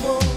rumble.